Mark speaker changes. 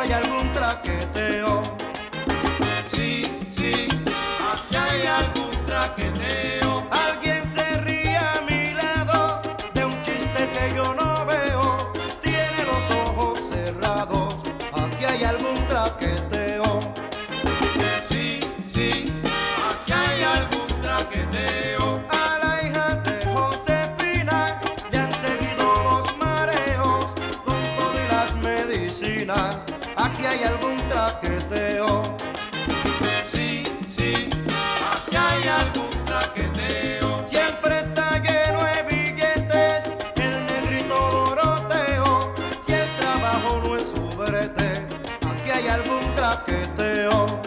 Speaker 1: hay algún traqueteo.
Speaker 2: Sí, sí, aquí hay algún traqueteo.
Speaker 1: Alguien se ríe a mi lado de un chiste que yo no veo. Tiene los ojos cerrados, aquí hay algún traqueteo.
Speaker 2: Sí, sí, aquí hay algún traqueteo.
Speaker 1: A la hija de Josefina ya han seguido los mareos con todas las medicinas aquí hay algún traqueteo.
Speaker 2: Sí, sí, aquí hay algún traqueteo.
Speaker 1: Siempre está lleno de billetes, el negrito doroteo. Si el trabajo no es su brete, aquí hay algún traqueteo.